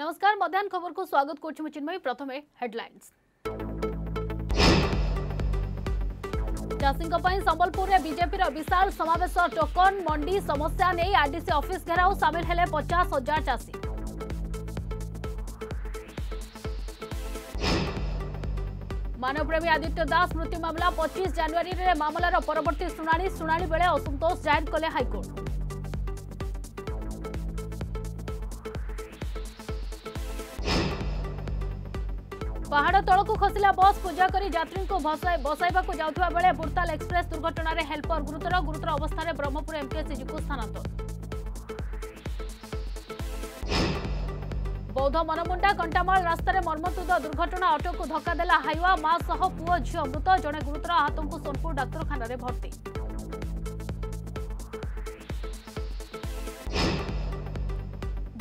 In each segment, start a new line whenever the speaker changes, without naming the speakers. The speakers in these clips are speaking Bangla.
नमस्कार मध्यान खबर को स्वागत कर प्रथम हेडलैंस चाषी संबलपुर में विजेपी विशाल समावेश टोकन मंडी समस्या नहीं आरडीसी अफिस् घेराव सामिल है पचास हजार चाषी मानवप्रेमी आदित्य दास मृत्यु मामला 25 जानुरी मामलार परवर्त शुणी शुणी बेले असंतोष जाहिर कले हाइकोर्ट পাহাড় তলকু খসিলা বস পূজা করে যাত্রী বসাইবা যাওয়া বেড়ে বুর্তাল এক্সপ্রেস দুর্ঘটনার হেল্পর গুরুতর গুরুতর অবস্থায় ব্রহ্মপুর এমকেএসিজু স্থানান্তর বৌদ্ধ মনমুন্ডা কণ্টামাল রাস্তায় মর্মন্তুদ দুর্ঘটনা অটোকু ধক্কা দেলা হাইওয়া মা সহ পুয় ঝিও মৃত জনে গুরুতর আহতঙ্কু সোনপুর ডাক্তারখানায় ভর্তি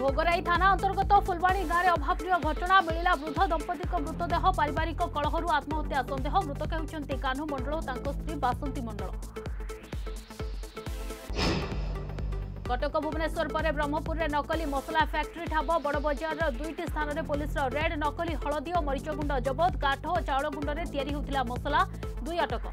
ভোগরাই থানা অন্তর্গত ফুলবাণী গাঁরে অভাবপ্রিয় ঘটনা মিলল বৃদ্ধ দম্পতির মৃতদেহ পারিবারিক কলহর আত্মহত্যা সন্দেহ মৃতক হচ্ছেন কানু মন্ডল তাঁর স্ত্রী বাসন্তী মন্ডল কটক ভুবনেশ্বর পরে ব্রহ্মপুরের নকলি মশলা ফ্যাক্টরি ঠাব বড় বজারের দুইটি স্থানের পুলিশের রেড নকলি হলদী ও মরিচ গুণ্ড জবত কাঠ ও চাউল গুণ্ডের তৈরি হচ্ছিল মশলা দুই আটক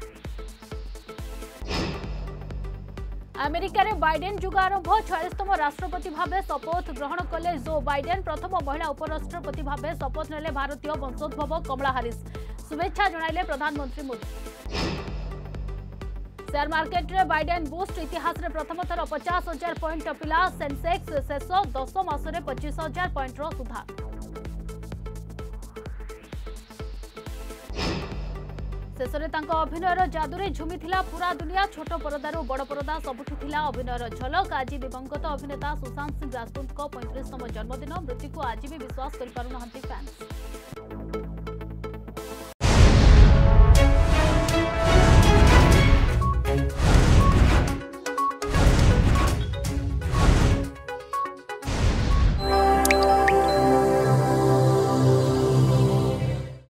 ଆମେରିକାରେ ବାଇଡେନ୍ ଯୁଗ ଆରମ୍ଭ ଛୟାଳିଶତମ ରାଷ୍ଟ୍ରପତି ଭାବେ ଶପଥ ଗ୍ରହଣ କଲେ ଜୋ ବାଇଡେନ୍ ପ୍ରଥମ ମହିଳା ଉପରାଷ୍ଟ୍ରପତି ଭାବେ ଶପଥ ନେଲେ ଭାରତୀୟ ବଂଶୋଦ୍ଭବ କମଳା ହାରିସ୍ ଶୁଭେଚ୍ଛା ଜଣାଇଲେ ପ୍ରଧାନମନ୍ତ୍ରୀ ମୋଦି ସେୟାର ମାର୍କେଟରେ ବାଇଡେନ୍ ବୁଷ୍ଟ ଇତିହାସରେ ପ୍ରଥମ ଥର ପଚାଶ ହଜାର ପଏଣ୍ଟ ଟପିଲା ସେନ୍ସେକ୍ସ ଶେଷ ଦଶ ମାସରେ ପଚିଶ ହଜାର ପଏଣ୍ଟର ସୁଧାର ଶେଷରେ ତାଙ୍କ ଅଭିନୟର ଜାଦୁରେ ଝୁମିଥିଲା ପୁରା ଦୁନିଆ ଛୋଟ ପରଦାରୁ ବଡ଼ ପରଦା ସବୁଠୁ ଥିଲା ଅଭିନୟର ଝଲକ ଆଜି ଦିବଙ୍ଗତ ଅଭିନେତା ସୁଶାନ୍ତ ସିଂ ରାଜପୁତଙ୍କ ପଇଁତିରିଶତମ ଜନ୍ମଦିନ ମୃତ୍ୟୁକୁ ଆଜି ବି ବିଶ୍ୱାସ କରିପାରୁନାହାନ୍ତି ଫ୍ୟାନ୍ସ